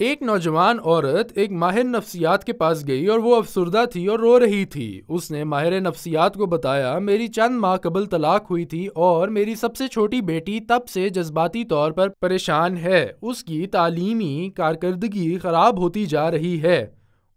एक नौजवान औरत एक माहिर नफ्सियात के पास गई और वो अफसरदा थी और रो रही थी। उसने माहिर नफ्सियात को बताया, मेरी चंद माह कबल तलाक हुई थी और मेरी सबसे छोटी बेटी तब से जज्बाती तौर पर परेशान है। उसकी तालीमी कारकर्दगी ख़राब होती जा रही है।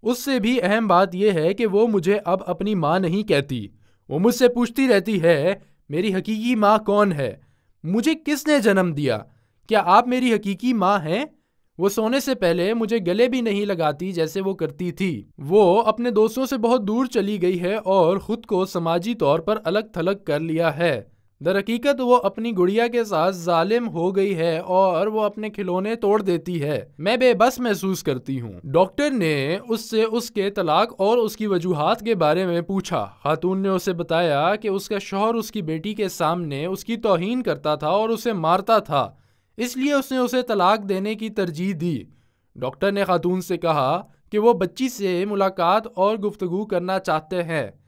उससे भी अहम बात यह है कि वो मुझे अब अपनी माँ नहीं कहती। वो मुझसे पूछती रहती है, मेरी हकीकी माँ कौन है? मुझे किसने जन्म दिया? क्या आप मेरी हकीकी माँ हैं? वो सोने से पहले मुझे गले भी नहीं लगाती जैसे वो करती थी। वो अपने दोस्तों से बहुत दूर चली गई है और खुद को समाजी तौर पर अलग थलग कर लिया है। दर हकीकत वो अपनी गुड़िया के साथ जालिम हो गई है और वो अपने खिलौने तोड़ देती है। मैं बेबस महसूस करती हूँ। डॉक्टर ने उससे उसके तलाक और उसकी वजूहत के बारे में पूछा। खातून ने उसे बताया कि उसका शोहर उसकी बेटी के सामने उसकी तोहन करता था और उसे मारता था। इसलिए उसने उसे तलाक देने की तरजीह दी। डॉक्टर ने खातून से कहा कि वो बच्ची से मुलाकात और गुफ्तगु करना चाहते हैं।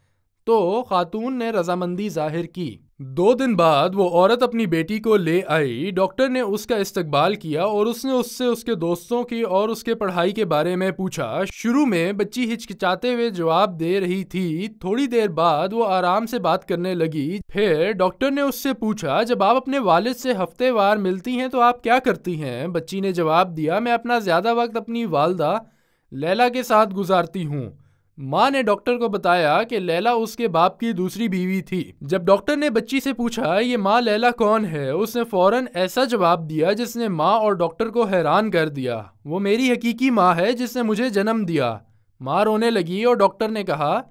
तो खातून ने रजामंदी ज़ाहिर की। दो दिन बाद वो औरत अपनी बेटी को ले आई, डॉक्टर ने उसका इस्तकबाल किया और उसने उससे उसके दोस्तों की और उसके पढ़ाई के बारे में पूछा। शुरू में बच्ची हिचकिचाते हुए जवाब दे रही थी। थोड़ी देर बाद वो आराम से बात करने लगी। फिर डॉक्टर ने उससे पूछा, जब आप अपने वालिद से हफ़्ते वार मिलती हैं तो आप क्या करती हैं? बच्ची ने जवाब दिया, मैं अपना ज़्यादा वक्त अपनी वालदा लैला के साथ गुजारती हूँ। माँ ने डॉक्टर को बताया कि लैला उसके बाप की दूसरी बीवी थी। जब डॉक्टर ने बच्ची से पूछा, ये माँ लैला कौन है? उसने फ़ौरन ऐसा जवाब दिया जिसने माँ और डॉक्टर को हैरान कर दिया। वो मेरी हकीकी माँ है जिसने मुझे जन्म दिया। माँ रोने लगी और डॉक्टर ने कहा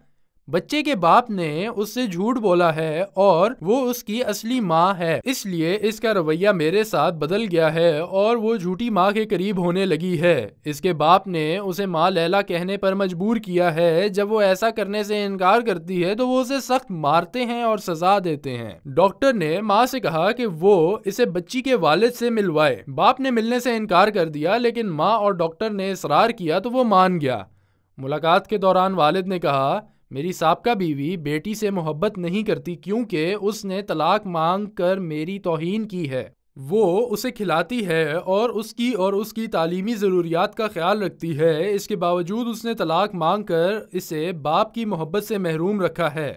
बच्चे के बाप ने उससे झूठ बोला है और वो उसकी असली माँ है। इसलिए इसका रवैया मेरे साथ बदल गया है और वो झूठी माँ के करीब होने लगी है। इसके बाप ने उसे माँ लैला कहने पर मजबूर किया है, जब वो ऐसा करने से इनकार करती है तो वो उसे सख्त मारते हैं और सजा देते हैं। डॉक्टर ने माँ से कहा कि वो इसे बच्ची के वालिद से मिलवाए। बाप ने मिलने से इनकार कर दिया, लेकिन माँ और डॉक्टर ने इसरार किया तो वो मान गया। मुलाकात के दौरान वालिद ने कहा मेरी सबका बीवी बेटी से मोहब्बत नहीं करती क्योंकि उसने तलाक मांग कर मेरी तोहन की है। वो उसे खिलाती है और उसकी और उसकी तालीमी ज़रूरियात का ख्याल रखती है। इसके बावजूद उसने तलाक मांग कर इसे बाप की मोहब्बत से महरूम रखा है।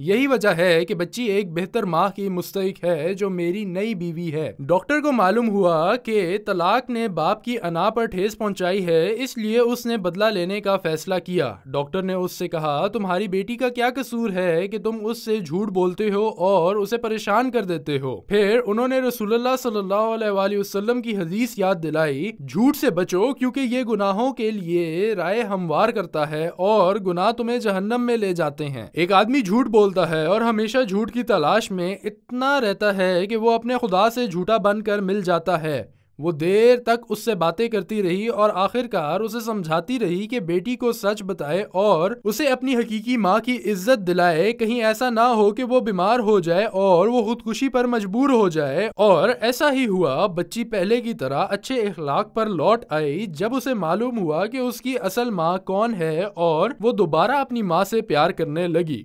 यही वजह है कि बच्ची एक बेहतर माँ की मुस्तक है, जो मेरी नई बीवी है। डॉक्टर को मालूम हुआ कि तलाक ने बाप की अना पर ठेस पहुंचाई है, इसलिए उसने बदला लेने का फैसला किया। डॉक्टर ने उससे कहा, तुम्हारी बेटी का क्या कसूर है कि तुम उससे झूठ बोलते हो और उसे परेशान कर देते हो? फिर उन्होंने अलैहि वसल्लम की हदीस याद दिलाई, झूठ से बचो, क्योंकि ये गुनाहों के लिए राय हमवार करता है और गुनाह तुम्हें जहन्नम में ले जाते हैं। एक आदमी झूठ बोल बोलता है और हमेशा झूठ की तलाश में इतना रहता है कि वो अपने खुदा से झूठा बनकर मिल जाता है। वो देर तक उससे बातें करती रही और आखिरकार उसे समझाती रही कि बेटी को सच बताए और उसे अपनी हकीकी माँ की इज़्ज़त दिलाए, कहीं ऐसा ना हो कि वो बीमार हो जाए और वो खुदकुशी पर मजबूर हो जाए। और ऐसा ही हुआ, बच्ची पहले की तरह अच्छे इखलाक पर लौट आई, जब उसे मालूम हुआ कि उसकी असल माँ कौन है और वो दोबारा अपनी माँ से प्यार करने लगी।